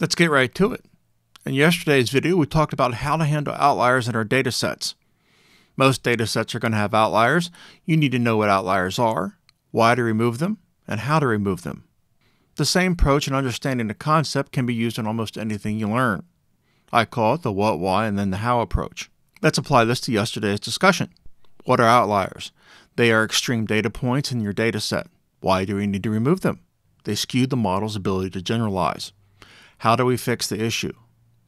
Let's get right to it. In yesterday's video, we talked about how to handle outliers in our data sets. Most data sets are going to have outliers. You need to know what outliers are, why to remove them, and how to remove them. The same approach in understanding the concept can be used in almost anything you learn. I call it the what, why, and then the how approach. Let's apply this to yesterday's discussion. What are outliers? They are extreme data points in your data set. Why do we need to remove them? They skew the model's ability to generalize. How do we fix the issue?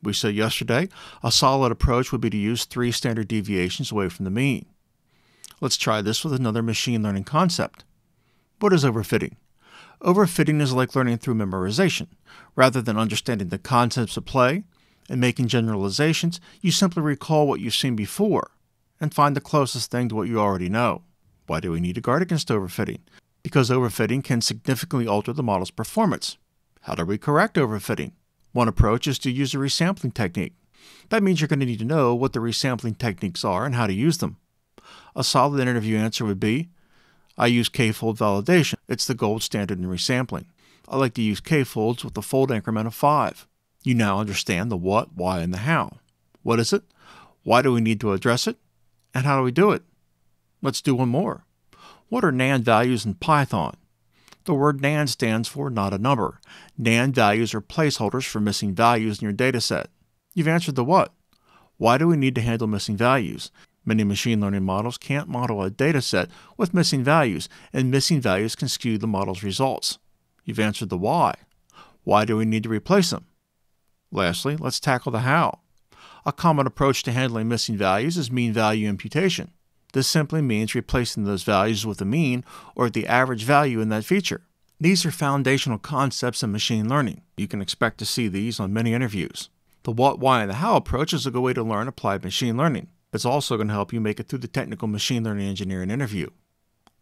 We said yesterday a solid approach would be to use three standard deviations away from the mean. Let's try this with another machine learning concept. What is overfitting? Overfitting is like learning through memorization. Rather than understanding the concepts at play and making generalizations, you simply recall what you've seen before and find the closest thing to what you already know. Why do we need to guard against overfitting? Because overfitting can significantly alter the model's performance. How do we correct overfitting? One approach is to use a resampling technique. That means you're going to need to know what the resampling techniques are and how to use them. A solid interview answer would be I use k-fold validation. It's the gold standard in resampling. I like to use k-folds with a fold increment of 5. You now understand the what, why, and the how. What is it? Why do we need to address it? And how do we do it? Let's do one more. What are NaN values in Python? The word NaN stands for not a number. NaN values are placeholders for missing values in your dataset. You've answered the what. Why do we need to handle missing values? Many machine learning models can't model a dataset with missing values, and missing values can skew the model's results. You've answered the why. Why do we need to replace them? Lastly, let's tackle the how. A common approach to handling missing values is mean value imputation. This simply means replacing those values with a mean or the average value in that feature. These are foundational concepts in machine learning. You can expect to see these on many interviews. The what, why, and the how approach is a good way to learn applied machine learning. It's also going to help you make it through the technical machine learning engineering interview.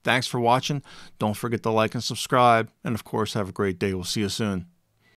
Thanks for watching. Don't forget to like and subscribe. And of course, have a great day. We'll see you soon.